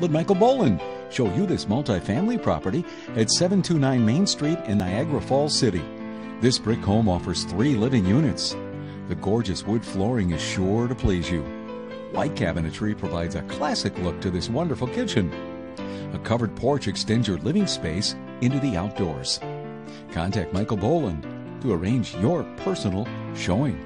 Let Michael Boland show you this multifamily property at 729 Main Street in Niagara Falls City. This brick home offers three living units. The gorgeous wood flooring is sure to please you. White cabinetry provides a classic look to this wonderful kitchen. A covered porch extends your living space into the outdoors. Contact Michael Boland to arrange your personal showing.